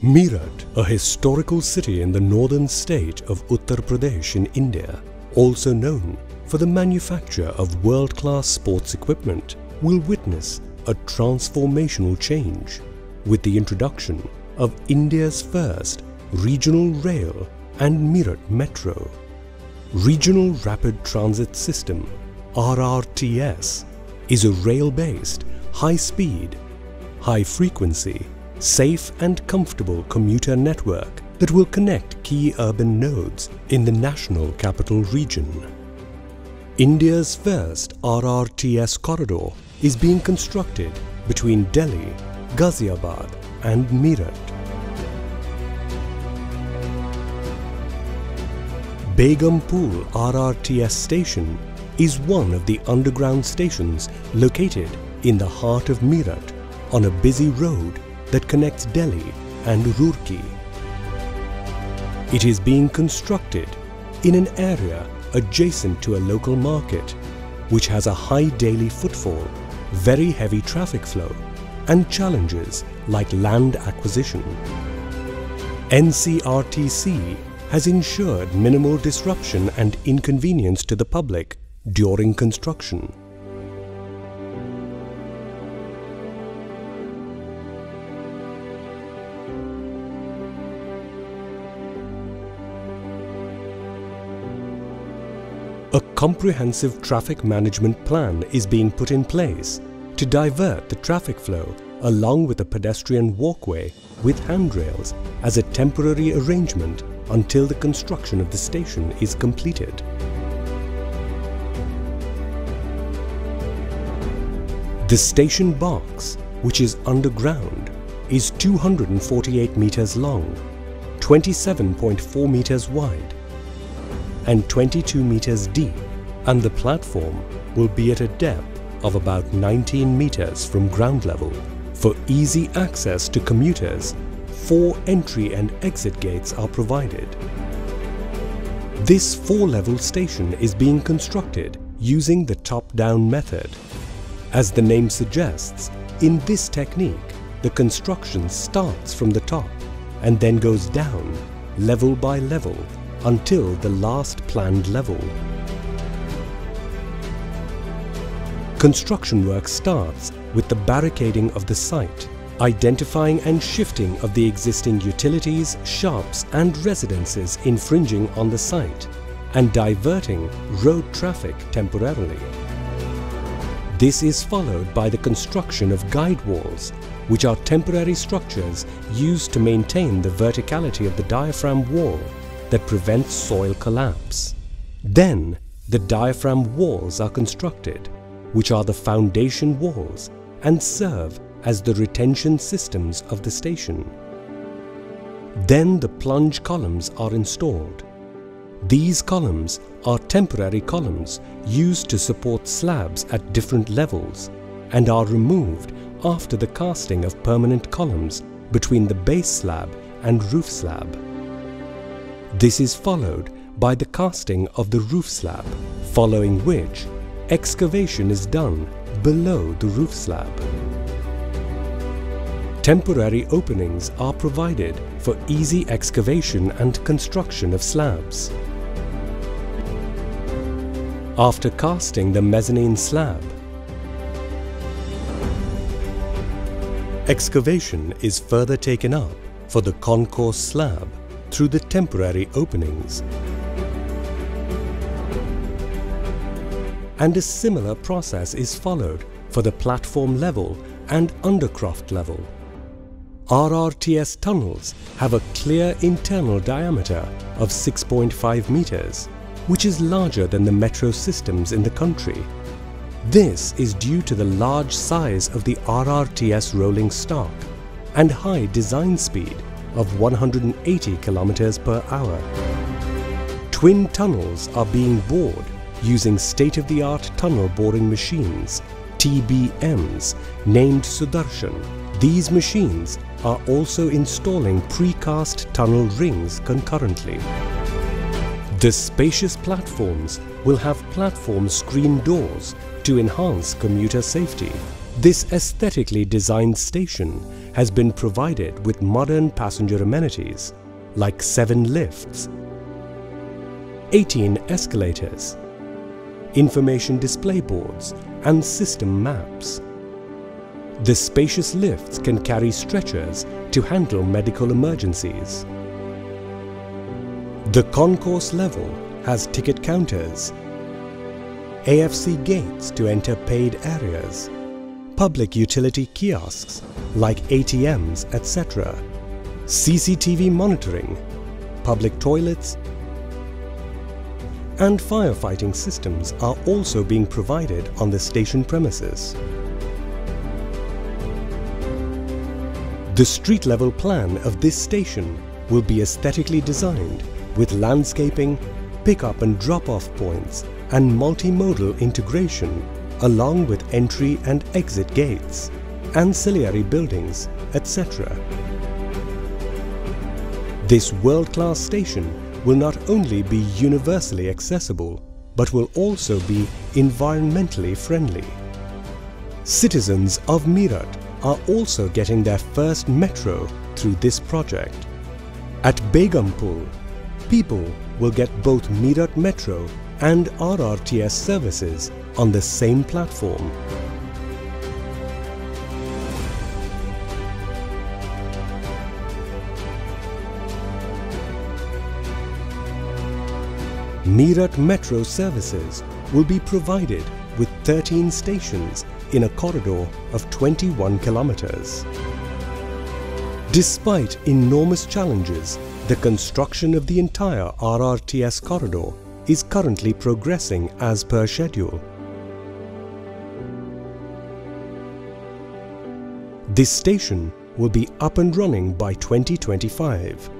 Meerut, a historical city in the northern state of Uttar Pradesh in India, also known for the manufacture of world-class sports equipment, will witness a transformational change with the introduction of India's first regional rail and Meerut Metro. Regional Rapid Transit System RRTS is a rail-based, high-speed, high-frequency, safe and comfortable commuter network that will connect key urban nodes in the national capital region. India's first RRTS corridor is being constructed between Delhi, Ghaziabad and Meerut. Begumpul RRTS station is one of the underground stations located in the heart of Meerut on a busy road that connects Delhi and Roorkee. It is being constructed in an area adjacent to a local market which has a high daily footfall, very heavy traffic flow and challenges like land acquisition. NCRTC has ensured minimal disruption and inconvenience to the public during construction. A comprehensive traffic management plan is being put in place to divert the traffic flow along with a pedestrian walkway with handrails as a temporary arrangement until the construction of the station is completed. The station box, which is underground, is 248 meters long, 27.4 meters wide and 22 meters deep and the platform will be at a depth of about 19 meters from ground level. For easy access to commuters, four entry and exit gates are provided. This four-level station is being constructed using the top-down method. As the name suggests, in this technique, the construction starts from the top and then goes down, level by level, until the last planned level. Construction work starts with the barricading of the site, identifying and shifting of the existing utilities, shops and residences infringing on the site, and diverting road traffic temporarily. This is followed by the construction of guide walls, which are temporary structures used to maintain the verticality of the diaphragm wall that prevents soil collapse. Then, the diaphragm walls are constructed, which are the foundation walls and serve as the retention systems of the station. Then the plunge columns are installed. These columns are temporary columns used to support slabs at different levels and are removed after the casting of permanent columns between the base slab and roof slab. This is followed by the casting of the roof slab, following which excavation is done below the roof slab. Temporary openings are provided for easy excavation and construction of slabs. After casting the mezzanine slab, excavation is further taken up for the concourse slab through the temporary openings. And a similar process is followed for the platform level and undercroft level. RRTS tunnels have a clear internal diameter of 6.5 meters, which is larger than the metro systems in the country. This is due to the large size of the RRTS rolling stock and high design speed of 180 kilometers per hour. Twin tunnels are being bored using state-of-the-art tunnel boring machines, TBMs, named Sudarshan. These machines are also installing precast tunnel rings concurrently. The spacious platforms will have platform screen doors to enhance commuter safety. This aesthetically designed station has been provided with modern passenger amenities like 7 lifts, 18 escalators, information display boards and system maps. The spacious lifts can carry stretchers to handle medical emergencies. The concourse level has ticket counters, AFC gates to enter paid areas, public utility kiosks like ATMs etc., CCTV monitoring, public toilets and firefighting systems are also being provided on the station premises. The street level plan of this station will be aesthetically designed with landscaping, pick-up and drop-off points and multimodal integration along with entry and exit gates, ancillary buildings, etc. This world-class station will not only be universally accessible but will also be environmentally friendly. Citizens of Meerut are also getting their first metro through this project. At Begumpul, people will get both Meerut Metro and RRTS services on the same platform. Meerut Metro services will be provided with 13 stations in a corridor of 21 kilometers. Despite enormous challenges, the construction of the entire RRTS corridor is currently progressing as per schedule. This station will be up and running by 2025